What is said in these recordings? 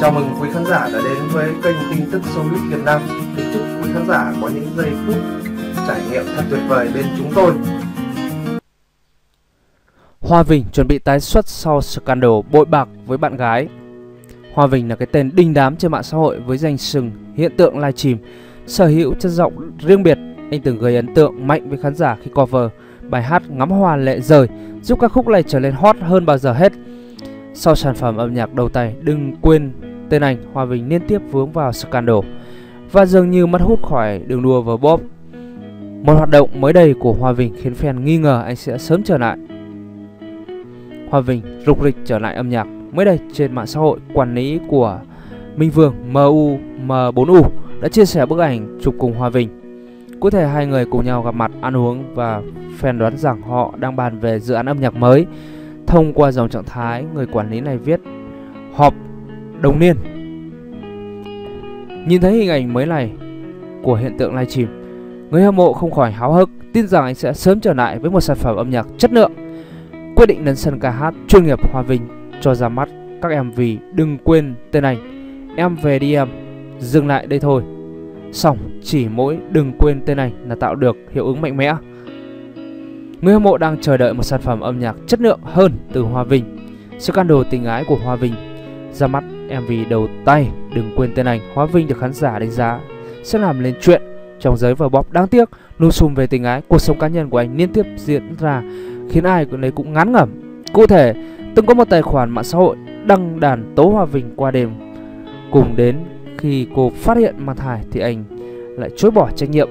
Chào mừng quý khán giả đã đến với kênh tin tức showbiz Việt Nam. Kính chúc quý khán giả có những giây phút trải nghiệm thật tuyệt vời bên chúng tôi. Hoa Vinh chuẩn bị tái xuất sau scandal bội bạc với bạn gái. Hoa Vinh là cái tên đinh đám trên mạng xã hội với danh sừng hiện tượng livestream, sở hữu chất giọng riêng biệt. Anh từng gây ấn tượng mạnh với khán giả khi cover bài hát Ngắm hoa lệ rời, giúp các khúc này trở nên hot hơn bao giờ hết. Sau sản phẩm âm nhạc đầu tay, đừng quên tên anh, Hoa Bình liên tiếp vướng vào scandal và dường như mất hút khỏi đường đua với Bob. Một hoạt động mới đây của Hoa Bình khiến fan nghi ngờ anh sẽ sớm trở lại. Hoa Bình rục rịch trở lại âm nhạc mới đây trên mạng xã hội quản lý của Minh Vương MU M4U đã chia sẻ bức ảnh chụp cùng Hoa Bình. Cụ thể hai người cùng nhau gặp mặt ăn uống và fan đoán rằng họ đang bàn về dự án âm nhạc mới. Thông qua dòng trạng thái, người quản lý này viết họp đồng niên. Nhìn thấy hình ảnh mới này của hiện tượng livestream, người hâm mộ không khỏi háo hức, tin rằng anh sẽ sớm trở lại với một sản phẩm âm nhạc chất lượng. Quyết định đến sân ca hát chuyên nghiệp Hòa Vinh cho ra mắt các MV đừng quên tên anh. Em về đi em, dừng lại đây thôi. Xong chỉ mỗi đừng quên tên anh là tạo được hiệu ứng mạnh mẽ. Người hâm mộ đang chờ đợi một sản phẩm âm nhạc chất lượng hơn từ Hoa Vinh. Scandal tình ái của Hoa Vinh. Ra mắt MV đầu tay, đừng quên tên anh Hoa Vinh được khán giả đánh giá. Sẽ làm lên chuyện trong giới và bóp đáng tiếc nô xùm về tình ái. Cuộc sống cá nhân của anh liên tiếp diễn ra, khiến ai cũng đấy cũng ngán ngẩm. Cụ thể, từng có một tài khoản mạng xã hội đăng đàn tố Hoa Vinh qua đêm. Cùng đến khi cô phát hiện mang thai thì anh lại chối bỏ trách nhiệm.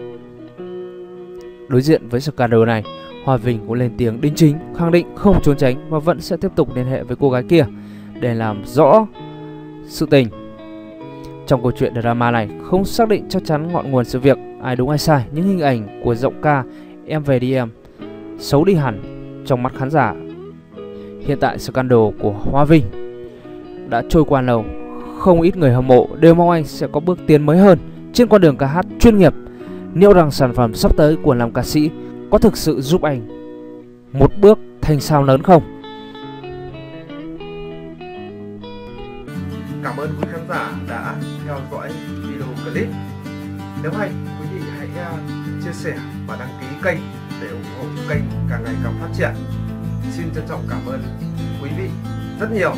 Đối diện với scandal này Hòa Vinh cũng lên tiếng đính chính, khẳng định không trốn tránh và vẫn sẽ tiếp tục liên hệ với cô gái kia để làm rõ sự tình. Trong câu chuyện drama này không xác định chắc chắn ngọn nguồn sự việc ai đúng ai sai, những hình ảnh của giọng ca Em về đi em xấu đi hẳn trong mắt khán giả. Hiện tại scandal của Hoa Vinh đã trôi qua lâu, không ít người hâm mộ đều mong anh sẽ có bước tiến mới hơn trên con đường ca hát chuyên nghiệp. Liệu rằng sản phẩm sắp tới của làm ca sĩ có thực sự giúp anh một bước thành sao lớn không? Cảm ơn quý khán giả đã theo dõi video clip. Nếu hay, quý vị hãy à, chia sẻ và đăng ký kênh để ủng hộ kênh càng ngày càng phát triển. Xin trân trọng cảm ơn quý vị rất nhiều.